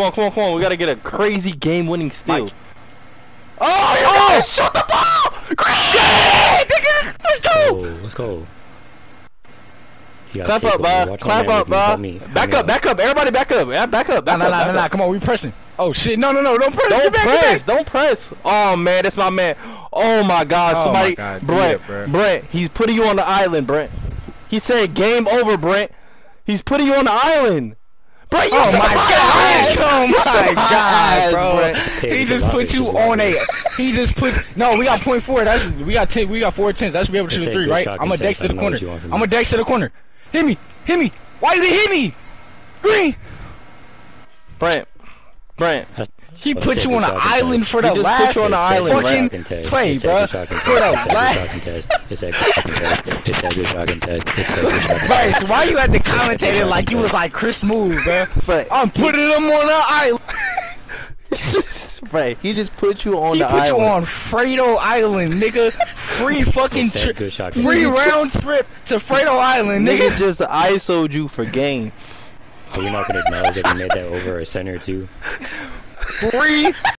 Come on, come on, come on. We gotta get a crazy game-winning steal. Mike. Oh, you Oh! gotta shoot the ball! Green! Let's Oh, go! let's go. Clap up, over. bro. Watch my Clap up, with me. Help bro. me. Help Back up, back up. Everybody back up. Yeah, back up, Nah, back nah, up. nah, nah, nah. Come on, we pressing. Oh shit! No, no, no! Don't press. Don't back, press. Don't press. Oh man, that's my man. Oh my God, Oh, somebody, my God. Brent, Yeah. Brent, he's putting you on the island, Brent. He said game over, Brent. He's putting you on the island. Brent, you Oh my god! ass. Oh You some my god, ass, bro! Brent. He just just put you on a. He just put. No, we got point four. That's we got ten. We got four tens. That should be able to It's shoot a a three, right? I'm a contest. dex to the corner. what you want from I'm me. a dex to the corner. Hit me! Hit me! Why you didn't hit me? Green! Brent, Brent. He put you on an island for He the just last put you on the It's a island, fucking shot play, It's a bruh. good shot contest. For the It's last- It's a good shot contest. It's a good shot contest. It's a good shot. Bryce, why you had to commentate it like you was like Chris Move, bro? But I'm putting him on an island. Brent, he just put you on He the put you on Fredo Island, nigga. Free fucking trip. Free round trip to Fredo Island, Nigga nigga. just ISO'd you for game. Are we not gonna acknowledge that we made that over a center too? Free